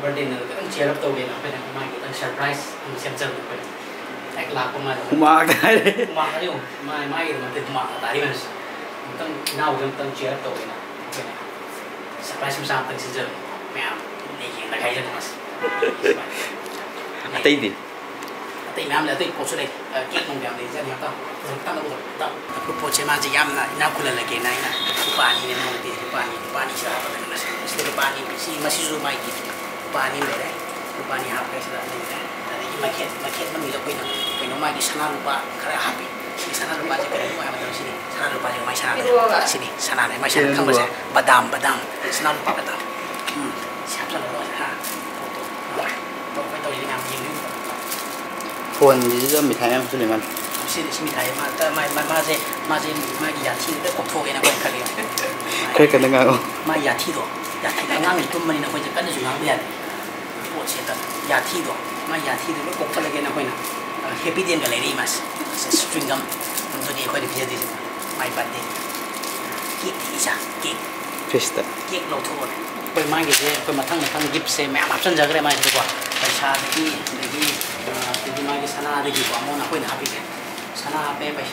birthday na kitang cheer up tawin na pwede kumain kitang surprise ang siyam-siyam na pwede. Like lako man. Umak tayo. Umak na yun. May may naman tayo umak na tari man. Kitang inawag yung kitang cheer up tawin na pwede. Surprise mo sa kitang siyam. Maya, hindi yung nagay dyan mas. Atay din. Atay ma'am na atay poso dai. Cake mong gam dai dyan yung tao. Tang na ko. Tang. Tapos po siya man siya na inakula lagi na ina. Upani ni mo di upani upani siya pa na mas. Gusto upani si masih rumah gitu. पानी मेरे तो पानी हाफ पैसे दाम नहीं है अरे मैं खेत मैं खेत में मिलो कोई ना कोई ना मैं सना रूपा खरा हापी सी सना रूपा जो करे मैं मतलब सी सना रूपा जो मैं सना सी सना ने मैं सना खबर से बादाम बादाम सना रूपा बादाम हम्म सब सब लोग हाँ तो तो तो तो ये नाम ये फोन ये जो मिठाई हम सुने मैं しいですみたいな、また、まあ、まあ、まぜ、まぜ、まあ、やちで、こ、とげなこいかり。これかなが。まあ、やちど。やちが、なん、とんまりなこいで、かんで、じゅうがんや。do ko khali ke na ko na happy den ga le ri mas string gum un to ni ko de pije de my birthday cake thi sa cake ฟิสต์ cake lo tho ne ko ma gi je ko ma thang thang gift se ma ma chan ja gre ma de ko pai cha ki de gi de ma gi sana de gi ko mo na ko na happy ke sana pe pai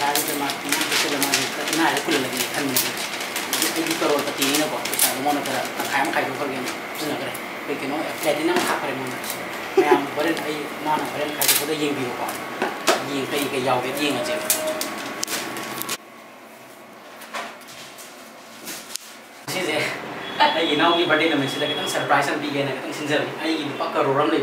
सारे जमा पैसे जमा ना है कुल लगे खन अभी करोड़ पति मोन कर तखाय खाई खरगे जुन करे कोई कनो प्लेटिनम खापरे मोन मैं भरे आई माना भरे खाई को ये भी ये कई के ये नजे नाउ की बर्थडे नमें सरप्राइज़ भी ना सिंजर आई की पक्का रोरम ले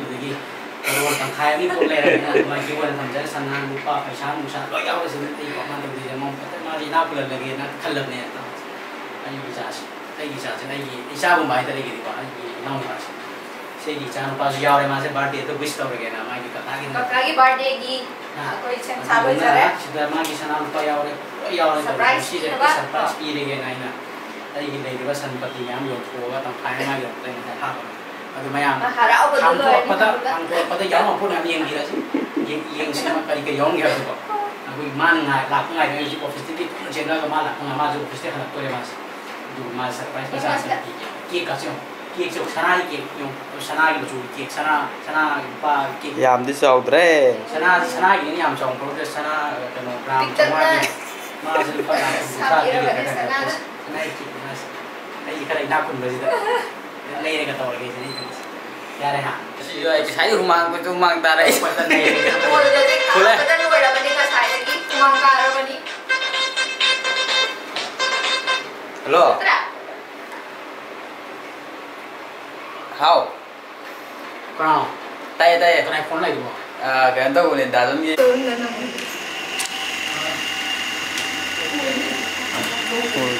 ꯇꯪꯈꯥꯏ ꯑꯃ ꯂꯩꯔꯒꯅ ꯑꯗꯨꯃꯥꯏꯅ ꯀꯤꯕꯣꯔꯗ ꯊꯝꯖꯔ ꯁꯅꯥ ꯂꯨꯄꯥ ꯄꯩꯁꯥ ꯅꯨꯡꯁꯥ ꯂꯣꯏ ꯌꯥꯎꯔꯁꯤꯅ ꯑꯩ ꯋꯥꯈꯜ ꯇꯧꯕꯤꯔꯦ ꯃꯉꯣꯟꯗ ꯃꯥꯁꯦ ꯏꯅꯥꯛ ꯈꯨꯜꯍꯜꯂꯒꯦꯅ ꯈꯜꯂꯕꯅꯦ ꯑꯩꯒꯤ ꯏꯆꯥꯁꯦ ꯑꯩꯒꯤ ꯏꯆꯥꯁꯤꯅ ꯑꯩꯒꯤ ꯏꯆꯥꯒꯨꯝꯕ ꯍꯥꯏꯇꯥꯔꯦ ꯑꯩꯒꯤꯗꯤꯀꯣ ꯑꯩꯒꯤ ꯏꯅꯥꯎꯅꯨꯄꯥꯁꯦ ꯁꯤꯒꯤ ꯏꯆꯥ ꯅꯨꯄꯥꯁꯨ ꯌꯥꯎꯔꯦ ꯃꯥꯁꯦ ꯕꯥꯔꯗꯦꯗ ꯋꯤꯁ ꯇꯧꯔꯒꯦꯅ ꯃꯥꯒꯤ ꯀꯀꯥꯒꯤ ꯀꯀꯥꯒꯤ ꯕꯥꯔꯗꯦꯒꯤ ꯑꯩꯈꯣꯏ ꯁꯦꯝ ꯁꯥꯕ ꯂꯣꯏꯖꯔꯦ ꯁꯤꯗ ꯃꯥꯒꯤ ꯁꯅꯥ ꯂꯨꯄꯥ ꯌꯥꯎꯔꯦ ꯂꯣꯏ ꯌꯥꯎꯔꯦ ꯁꯤꯗ ꯁꯔꯄ꯭ꯔꯥꯏꯖ ꯄꯤꯔꯒꯦꯅ ꯑꯩꯅ ꯑꯩꯒꯤ ꯂꯩꯔꯤꯕ ꯁꯟꯄꯇꯤ ꯃꯌꯥꯝ ꯌꯣꯟꯊꯣꯛꯑꯒ ꯇꯪꯈꯥꯏ ꯃꯥꯒꯤꯗꯃꯛꯇ ꯑꯩꯅ ꯍꯥꯞꯄꯒꯦ ꯑꯗꯨ ꯃꯌꯥꯝ ꯍꯥꯡꯗꯣꯛꯄꯗ ꯍꯥꯡꯗꯣꯛꯄꯗ ꯌꯥꯎꯅꯕ ꯌꯥꯝ ꯌꯦꯡꯕꯤꯔꯁꯤ ꯌꯦꯡꯁꯤꯃ ꯀꯔꯤ ꯀꯔꯤ ꯌꯥꯎꯅꯒꯦ ꯍꯥꯏꯕꯁꯤꯀꯣ ꯑꯩꯈꯣꯏ ꯃꯥꯅ ꯉꯥꯏ ꯂꯥꯛꯄ ꯉꯥꯏꯕ ꯑꯩꯁꯤ ꯑꯣꯐꯤꯁꯇꯒꯤ ꯄꯨꯟꯅ ꯆꯦꯜꯂꯒ ꯃꯥ ꯂꯥꯛꯄ ꯉꯥꯏ ꯃꯥꯁꯨ ꯑꯣꯐꯤꯁꯇ ꯍꯜꯂꯛꯇꯣꯔꯦ ꯃꯥꯁꯦ ꯑꯗꯨꯒ ꯃꯥ ꯁꯔꯄ꯭ꯔꯥꯏꯖ ꯃꯆꯥꯁꯤꯅ ꯀꯦꯛꯀꯁꯦ ꯌꯦꯡꯉꯨ ꯀꯦꯛꯁꯦ ꯁꯅꯥꯒꯤ ꯀꯦꯛ ꯌꯦꯡꯉꯨ ꯁꯅꯥꯒꯤ ꯃꯆꯨꯒꯤ ꯀꯦꯛ ꯁꯅꯥ ꯁꯅꯥꯒꯤ ꯂꯨꯄꯥ ꯀꯦꯛ ꯌꯥꯝꯗꯤ ꯆꯥꯎꯗ꯭ꯔꯦ ꯁꯅꯥ ꯁꯅꯥꯒꯤꯅ ꯌꯥꯝ ꯆꯥꯎꯈ꯭ꯔꯕꯗ ꯁꯅꯥ ꯀꯩꯅꯣ ꯒ꯭ꯔꯥꯝ ꯆꯥꯝꯃꯉꯥꯒꯤ ꯃꯥꯁꯦ ꯂꯨꯄꯥ ꯂꯥꯛ ꯀꯨꯟꯊ꯭ꯔꯥ ꯄꯤꯔꯦ ꯁꯅꯥꯒꯤ ꯀꯦꯛ ꯃꯥꯁꯦ ꯑꯩ ꯈꯔ ꯏꯅꯥꯛ ꯈꯨꯟꯕꯁꯤꯗ leidega toolgeesi liikumis ja teha. sai Cái kui humang ta rei. kuule. Hello. How? Crown. Tay tay. Tay phone lại đúng không? À cái anh tao lên đá giống như. Ôi.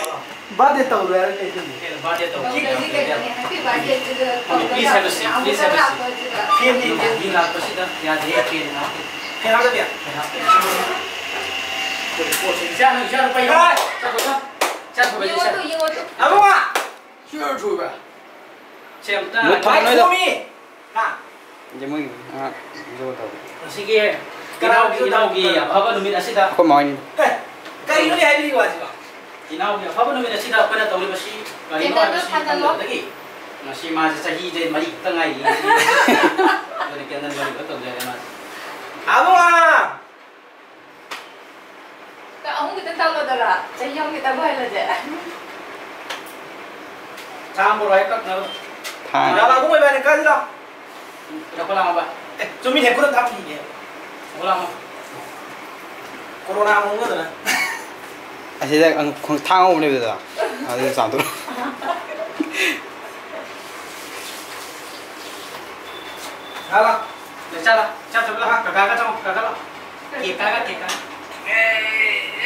Birthday ತಗೊಳ್ಳಿ ಬರ್ಡೇ ತಗೊಳ್ಳಿ please have a seat please have a seat Kane ದಿ ಕೇನ್ ದಿ ಲಾಸ್ಟ್ ಪಸಿದ ಯಾ ದೇ ಕೇನ್ ನಾ ಕೇನ್ ಆಗದ ಯಾ ꯀꯔꯤ ꯍꯥꯏꯕꯤꯔꯤꯕ ina ubi apa pun mina sida pada tahu lepas si kali no ada si tanda lagi nasi mas sahi je mari tengah ini jadi kena mari betul jadi mas apa lah tak aku kita tahu lah dah sahi yang kita boleh lah je campur air tak nak dah lah aku mau balik kan dah dah kau lama bah cumi ni kurang tak ni dia kau lama corona mau nggak dah 啊，现在嗯，空，他往我们那边的，啊，就上去了。来啦，来抓啦，抓这边啦，看哪个抓我，看哪个，一个看一个，一个。哎哎哎！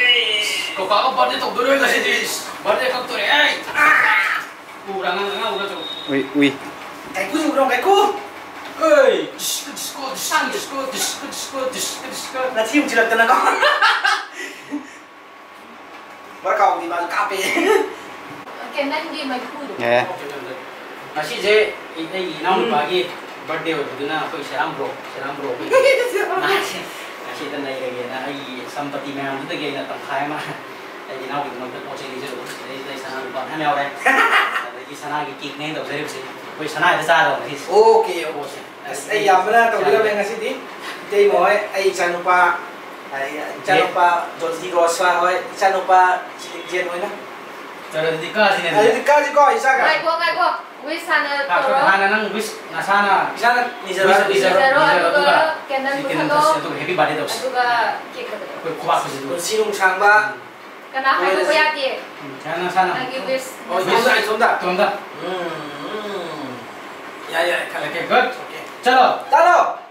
给我把我这头都留一个，我这头的哎。中不中？中不中？中不中？喂喂。来，我中不中？来我？哎。disco 那起来的？머리카락 이만 까비. ಕೆಂಡಂಗಿ ಮೈ ಕೂದು. 예. 아시 제 이때 이남 바기 birthday हो तो ना कोई शराम ब्रो शराम ब्रो नाचे नाचे तो नहीं लगे ना ये संपत्ति में हम तो गए ना तंखाए में ये ना उनको तो पहुंचे नहीं जरूर ये तो सना को हम और है ये सना की केक नहीं तो जरूर से कोई सना है सा दो ओके ओके ऐसे या बना तो लगा मैं ngasi di dei moi ai chanupa hari chanopa joti roswa hoy chanopa jen hoy na Jadi di kaji ni. Jadi di kaji kau isa kan? Ngai gua ngai gua. Wis sana toro. Nah, sana nang wis na sana. Sana ni zero ni zero. Zero aduga kendan tu satu. Itu heavy body tu. Aduga kek. Kau kuat tu situ. Sinung sangba. Kena hai tu kuya dia. Sana sana. Lagi wis. Oh, wis ai tonda. Tonda. Hmm. Ya ya, kalau kek good. Chalo. Chalo.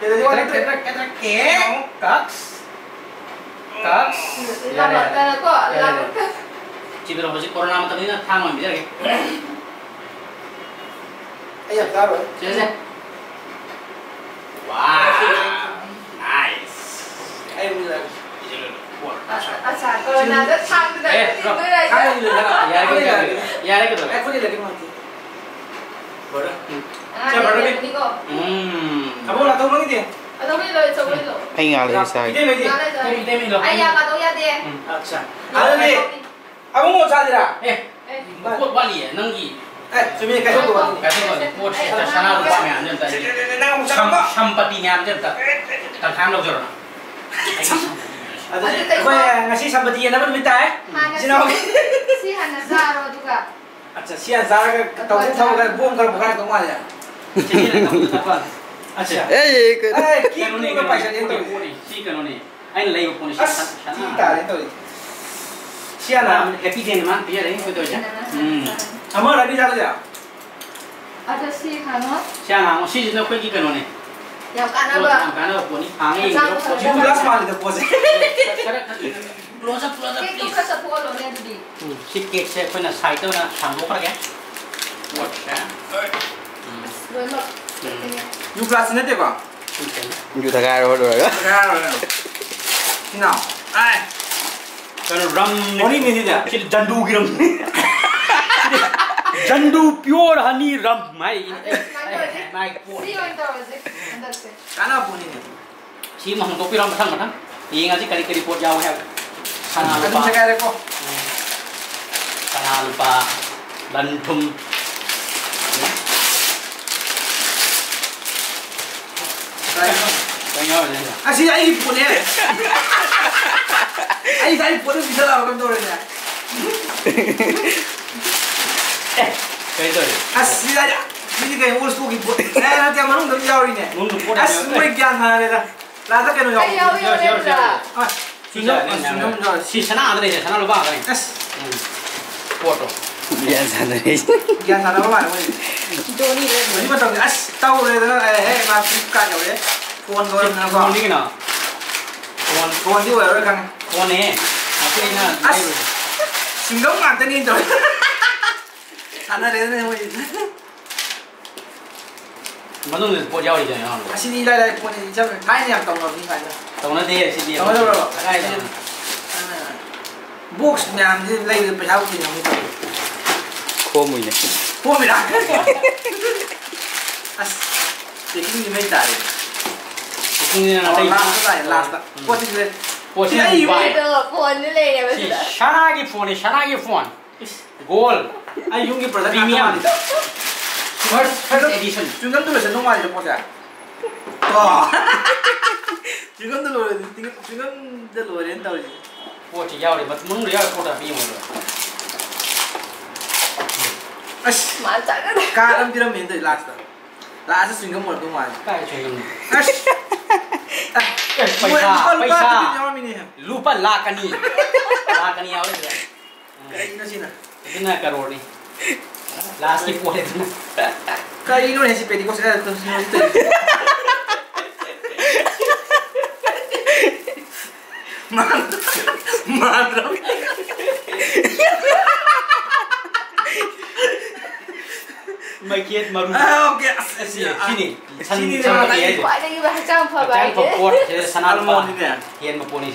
kita tadi kan itu ketrek ketrek kaks. Kaks. Ya, ya. Lambat kan aku, lambat kan. Cibir apa sih corona. Ayo karo. Sini. Wow. Nice. Ayo mulai. अच्छा तो ना तो छाप दे यार यार यार के तो ऐसे लगे माती बड़ा अच्छा बड़ा भी हम्म 잡으라 잡으라 이제. 아 잡으려 잡으려. 행아 레사. 이제 이제. 이제 이제. 아야 가도야 돼. 아 자. 아는데 아 뭔가 자들아. 예. 뭐 빨리 능기. 에 준비 계속 또. 계속 또. 뭐 진짜 사나로 밤에 안 된다. 삼바디냐 안 된다. 딱 한로 저러. 아들 왜 다시 삼바디냐 나만 믿다. 지나오. 시 하나 자로 누가. 아차 시한 자가 또 타고 가 보험 걸 보라 거 말이야. আচ্ছা এই কি কোনো পয়সা দিয়ে তো কি কোনো নেই আইন লাইভ কোন ঠিক তারে তো সিয়ানা হ্যাপি দিন মান দিয়ে রে কই তো যা হুম আমার আবি যা যা আচ্ছা সি খানো সিয়ানা ও সি জিনো কই কি কোনো নেই Ya kan apa? Kan apa ni? Angin. Itu last mal itu pose. Close up close up please. Itu kasih pukul lo ni tadi. Hmm, si cake saya pun nak side tu nak sanggup pergi. Watch ya. Dua lot. 유 플러스 내 대봐. 유 다가야 로로. 다가야 로로. 기나. 아이. 저는 람. 어리 미니냐. 길 잔두 기름. 잔두 pure honey रम माय माय काना बोनी ने सी महंग तो पिरम मठंग मठंग ये ngaji kali kali pot jauh ya kana lupa kana lupa lantum 아시 아이 보내 아이 나이 보내 미사라 그럼 노래냐 아시 아이 그러니까 오늘 속이 뭐 내가 내가 말은 너무 야오리네 아시 뭐 이게 안 하네라 나도 그냥 야오 야오 야오 야오 준영 준영 저 시선아 안 되네 시선아 로바 안 되네 포토 gian sana đấy gian sana các bạn ơi Johnny lên mà tao as tao lên đó काट्यो फोन गरिकन फोन फोन चाहिँ भएर खाने फोन ए सिङ्गम खान्छ नि खाना रहेछ ꯃꯅꯨꯡꯗ ꯄꯣꯠ ꯌꯥꯎꯔꯤꯗ ꯌꯥꯎꯔꯣ ꯑꯁꯤꯗꯤ ꯏꯂꯥꯏ ꯂꯥꯏ ꯄꯣꯠꯅꯤ ꯆꯞ ꯊꯥꯏꯅ ꯌꯥꯝ ꯇꯧꯅꯕꯅꯤ ꯁꯨꯃꯥꯏꯅ ꯇꯧꯅꯗꯦ ꯁꯤꯗꯤ ꯇꯧꯅꯗꯕ꯭ꯔꯣ ꯀꯗꯥꯏꯗ ꯕꯣꯛꯁ ꯃꯌꯥꯝꯁꯤ ꯂꯩꯔꯒ ꯄꯩꯁꯥ ꯊꯤꯅꯕꯅꯤ ꯇꯧ ꯈꯣꯝꯃꯨꯏꯅꯦ ꯈꯣꯝꯃꯤꯔꯥ ꯑꯁ taking image dari. Taking image dari. Last dari, last. Posisi dari. Posisi dari. Phone ni leh ni betul. Shana ki phone, Shana ki phone. Gold. Ayung ki product. Premium. First, first edition. Jungle tu macam normal je posya. Wah. Jungle tu lor, jungle tu lor yang tahu je. Posya jauh ni, betul mungkin dia kota premium. Ash. Macam mana? Karam tiram ini tu last. 拿着水跟我跟玩。拜锤你！पैसा पैसा लूपन लाकनी लाकनी आओ इधर लास्ट की है सी पेटी को sini sini lagi aja ada juga macam apa baik macam pot sanal mau ini ya yang mau poni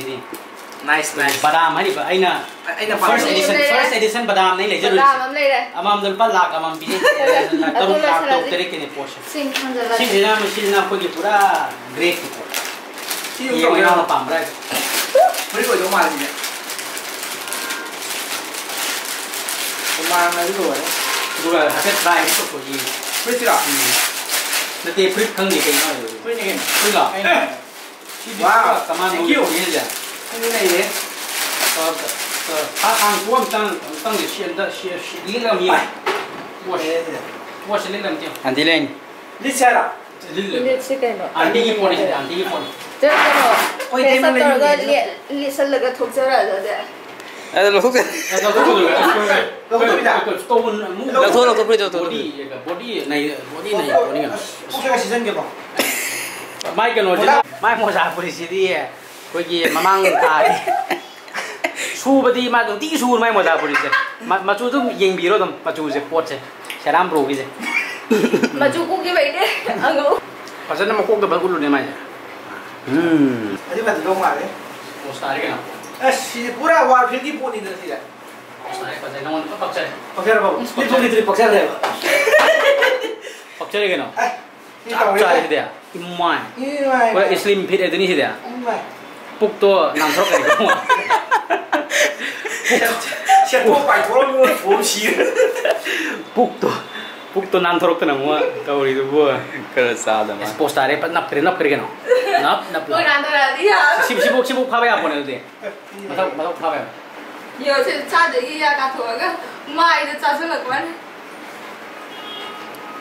nice nice. Badam hari ba aina aina first edition first edition badam nahi le zarur badam le re am am dal pa lakh am am bi tam lakh to tere ke ne posh sin khanda sin jina machine na ko pura great ko ये मेरा पाम रहा है फ्री को जो मार दिया mang này rồi. Rồi hết đây tiếp 때 프리 탕니까 이거. 프리님. 프리가. 와, 가만 놓으세요. 근데 어, 어, 다한 구원 땅 땅에 시엔다 시 리람이. 뭐 뭐 리람 때. 안 되네. 리차라. 리람. 리치게노. 안 되기 뻔했어. 안 되기 뻔. 저거. 거의 되면 리람. 리살라가 독자라서 돼. được. Đâu có được. Tôi muốn Đâu thôi, đâu thôi, đâu thôi. Body body này body này body này. 혹시가 시선겨봐 Mai cái nồi chứ. Mai mua giá police đi. Coi gì mà mang tài. Su body đi mà cũng tí su mai mua giá police. Mà mà chú cũng yên bị rồi đâu mà chú sẽ pot sẽ. Sẽ làm bro cái gì. 마주 고기 왜 이래? 아고 Phải rất là mà quốc cái bác luôn này mày. Hmm. 어디가 들어온 거 아니야? Post tài cái nào. 아씨 뿌라 와 필기 본이들 시작 Post tài phải nó nó bọc chơi. 박사를 봐봐 리포기들이 박사를 해봐 Bọc chơi cái nào. 아 Chắp chơi thế à. Im mai. 이마이 Cái slim fit ấy thế à. 이마이 Puk to nằm thóc cái không. 시작 또 빨리 돌아오면 봄시 Pukto. Pukto nan thorok na mo kau ri tu bo. Kerasa dah mah. Post are pat nap kre nap kre no. Nap nap. 뭐 난다라디야 Sip sip sip pa ba pone de. Mata mata pa ba. 요새 차들이야 가토가 마이도 짜증나구만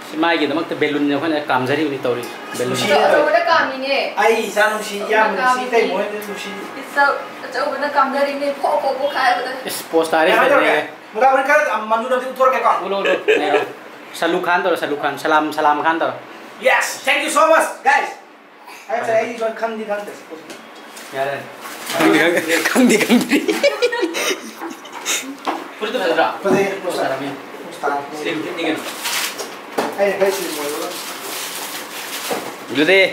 Si mai ki damak te belun ne khane kam jari ni tori. Belun. Sushi. 저거보다 까미네 아이 이사누시 야무시 때 뭐했는 누시 있어 저거보다 감자리네 포포포 가야거든 Is post are 야 de. 하자 무다 보니까 안 만두는 좀 돌아갈까 Ulo ulo. Salu khan to salu khan salam salam khan to. Yes thank you Saya juga kan di kan tes. Ya deh. Kan di kan di. Puri tu berapa? Puri mustahil. Mustahil. Sedikit tinggal. Eh, baik sih. Dulu deh.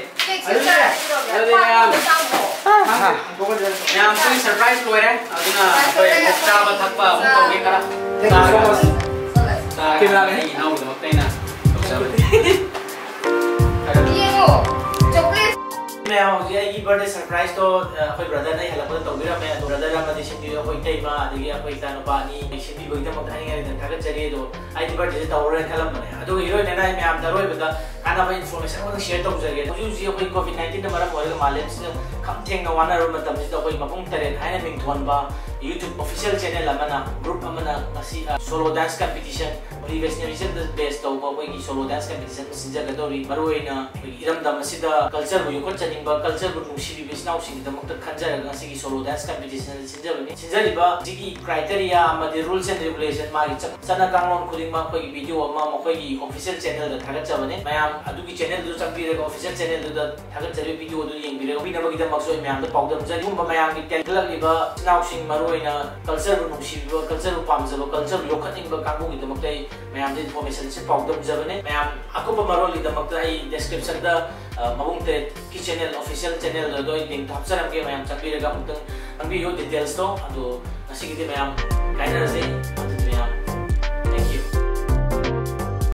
ꯌꯥꯝ ꯀꯨꯏ ꯁꯔꯄ꯭ꯔꯥꯏꯁ ꯑꯣꯏꯔꯦ ꯑꯗꯨꯅ ꯑꯩꯈꯣꯏ ꯃꯨꯛ ꯆꯥꯕ ꯊꯛꯄ ꯑꯃꯨꯛ ꯇꯧꯒꯦ ꯈꯔ ꯀꯦꯃꯦꯔꯥꯒ ꯑꯩꯒꯤ ꯏꯅꯥꯎꯒꯤꯗꯃꯛꯇ ꯑꯩꯅ ꯇꯧꯖꯕꯅꯤ ꯌꯦꯡꯉꯣ ꯀꯌꯥ ꯍꯧꯖꯤꯛ ꯑꯩꯒꯤ ꯕꯔꯊꯗꯦ ꯁꯔꯄ꯭ꯔꯥꯏꯖꯇꯣ ꯑꯩꯈꯣꯏ ꯕ꯭ꯔꯗꯔꯅ ꯍꯦꯜꯂꯛꯄꯗ ꯇꯧꯕꯤꯔꯝꯃꯦ ꯑꯗꯣ ꯕ꯭ꯔꯗꯔ ꯑꯃꯗꯤ ꯁꯦꯝꯕꯤꯌꯨ ꯑꯩꯈꯣꯏ ꯏꯇꯩꯃ ꯑꯗꯒꯤ ꯑꯩꯈꯣꯏ ꯏꯆꯥ ꯅꯨꯄꯥ ꯑꯅꯤ ꯁꯦꯝꯕꯤꯕꯒꯤꯗꯃꯛꯇ ꯍꯥꯏꯅꯤꯡꯉꯥꯏꯗ ꯊꯥꯒꯠꯆꯔꯤ ꯑꯗꯣ ꯑꯩꯗꯤ ꯕꯔꯊꯗꯦꯁꯦ ꯇꯧꯔꯔꯣꯏꯅ ꯈꯜꯂꯝꯕꯅꯦ ꯑꯗꯨꯒ ꯏꯔꯣꯏꯅꯅ ꯑꯩ ꯃꯌꯥꯝꯗ ꯑꯔꯣꯏꯕꯗ ꯀꯥꯟꯅꯕ ꯏꯟꯐꯣꯔꯃꯦꯁꯟ ꯑꯃꯇ ꯁꯤꯌꯔ ꯇꯧꯖꯒꯦ ꯍꯧꯖꯤꯛ ꯍꯧꯖꯤꯛ ꯑꯩꯈꯣꯏ ꯀꯣꯚꯤꯗ ꯅꯥꯏꯟꯇꯤꯟꯅ ꯃꯔꯝ ꯑꯣꯏꯔꯒ ꯃꯥꯂꯦꯝꯁꯤꯗ ꯈꯝ ꯊꯦꯡꯅ ꯋꯥꯅꯔꯕ ꯃꯇꯝꯁꯤꯗ ꯑꯩꯈꯣꯏ ꯃꯄꯨꯡ ꯇꯔꯦꯠ ꯍꯥꯏꯅ ꯃꯤꯡꯊꯣꯟꯕ जगे जो जी अखोई कोविड 19 न मरम होरे मालेम से खम थेंग न वाना रो मतम से अखोई मपुंग तरे हाइना मिंग थोन बा YouTube official channel amana group amana ngasi solo dance competition previous generation the best tau ba koi solo dance competition sinja ga dori maruina iramdam asida culture bu yukot chaning ba culture bu nushi bi snau sing da mukta khanja ga ngasi solo dance competition sinja bani sinja li ba jigi criteria amadi rules and regulation ma gi chak sana kanglon khuding ma koi video ama ma koi official channel da thagat chabane mayam adu gi channel du champi re official channel du da thagat chari video du yeng bi re bi na ba gi da maksoi mayam da pawdam jari hum ba mayam gi tel lag li ba snau sing maru ꯑꯣꯏꯅ ꯀꯜꯆꯔꯕꯨ ꯅꯨꯡꯁꯤꯕꯤꯕ ꯀꯜꯆꯔꯕꯨ ꯄꯥꯝꯖꯕ ꯀꯜꯆꯔꯕꯨ ꯌꯣꯛꯈꯠꯅꯤꯡꯕ ꯀꯥꯡꯕꯨꯒꯤꯗꯃꯛꯇ ꯑꯩ ꯃꯌꯥꯝꯗ ꯏꯟꯐꯣꯔꯃꯦꯁꯟꯁꯤ ꯄꯥꯎꯗꯝꯖꯕꯅꯦ ꯃꯌꯥꯝ ꯑꯀꯨꯞꯄ ꯃꯔꯣꯜꯒꯤꯗꯃꯛꯇ ꯑꯩ ꯗꯦꯁꯀ꯭ꯔꯤꯞꯁꯟꯗ ꯃꯕꯨꯡ ꯇꯔꯦꯠꯀꯤ ꯆꯦꯅꯦꯜ ꯑꯣꯐꯤꯁꯤꯌꯦꯜ ꯆꯦꯅꯦꯜꯗꯣ ꯑꯩ ꯂꯤꯡꯛ ꯍꯥꯞꯆꯔꯝꯒꯦ ꯃꯌꯥꯝ ꯆꯪꯕꯤꯔꯒ ꯑꯃꯨꯛꯇꯪ ꯈꯪꯕꯤꯌꯨ ꯗꯤꯇꯦꯜꯁꯇꯣ ꯑꯗꯣ ꯉꯁꯤꯒꯤꯗꯤ ꯃꯌꯥꯝ ꯀꯥꯏꯅꯔꯁꯤ